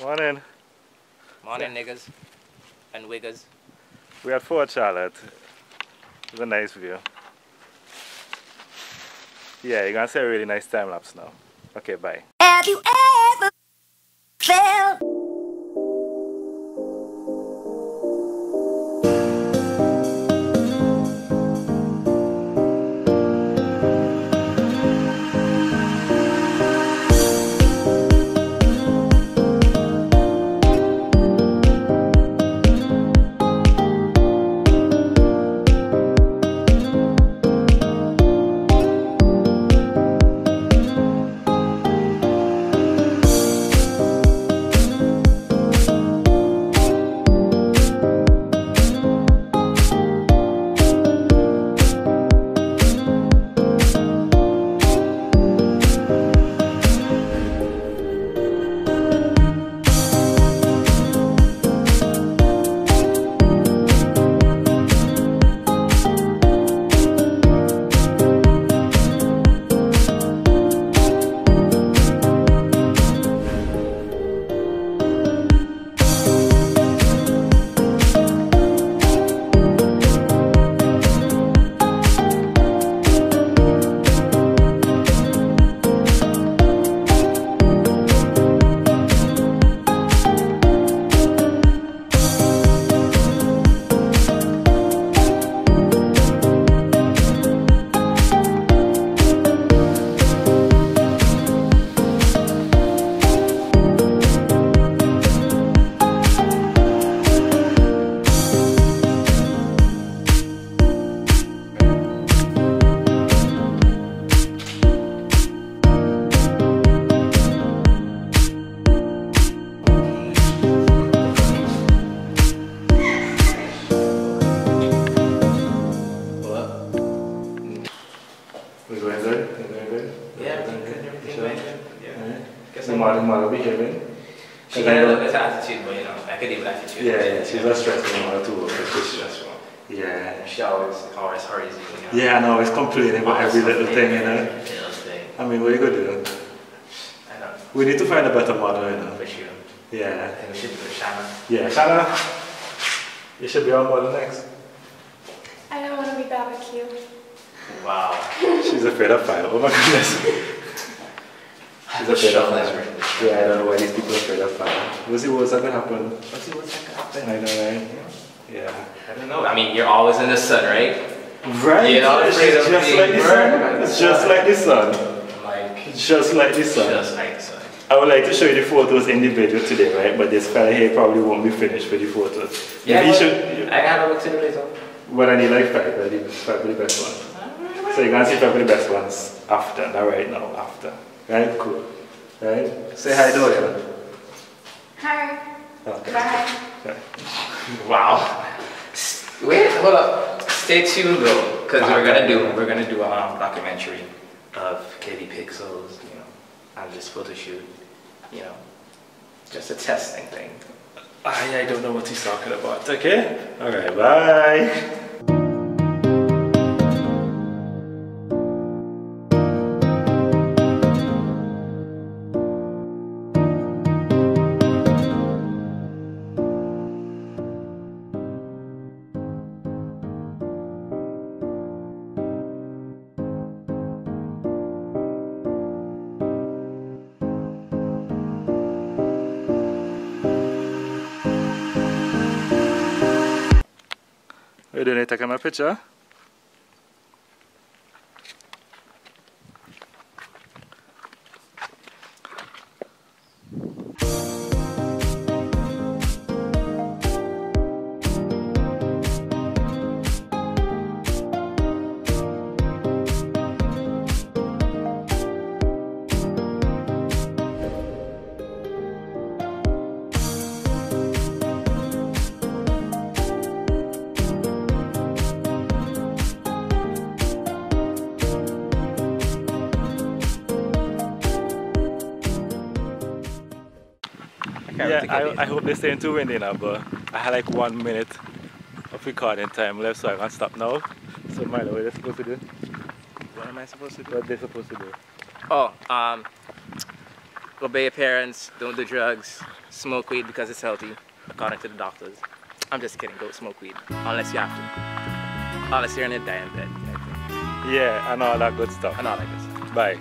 Morning. Morning, niggas and wiggers. We at Fort Charlotte. It's a nice view. Yeah, you're gonna see a really nice time lapse now. Okay, bye. Have you ever felt? Yeah. Guess The I'm- mother, mother behaving? She Cause got I a little know- bit of attitude, but you know, academic attitude. Yeah, yeah, she's a stressful mother too. okay, She's she- stressful. Yeah. She always, always hurries you. you know. Yeah, I know, always complaining about every little thing, you know? Every Little thing. I mean, what you gonna do? I know. We need to find a better model, you know? For sure. I Yeah. think we should do Shanna. Yeah, Shanna, you should be our model next. I don't want to be barbecue. Wow. She's afraid of fire. Oh my goodness. She's afraid of fire. Yeah, I don't know why these people are afraid of fire. We'll see what's gonna happen. Let's see what's gonna happen. I know, right? Yeah. I don't know. I mean, you're always in the sun, right? Right? You're not it's of just being like the sun. It's just like the sun. Like, just like the sun. just like the sun. I would like to show you the photos in the video today, right? But this fella here probably won't be finished with the photos. Yeah, Maybe should. I have a look to the later. Well, I need like five, but five are the best ones. So you're gonna see five of the best ones after, not right now, after. Right? Cool. Right? Say hi, Dorian. Hi. Okay. Bye. Okay. Wow. Wait, hold up. Stay tuned though, because we're gonna do we're gonna do a um, documentary of KB Pixels, you know, and this photo shoot, you know, just a testing thing. I, I don't know what he's talking about, okay? Alright, bye. Taking my picture? Yeah, I, I hope they stay in two windy now, but I had like one minute of recording time left, so I can't stop now. So Millo, what are they supposed to do? What am I supposed to do? What they supposed to do? Oh, um, obey your parents, don't do drugs, smoke weed because it's healthy, according to the doctors. I'm just kidding, don't smoke weed, unless you have to. Unless you're in a dying bed. Yeah, and all that good stuff. And all that good stuff. Bye.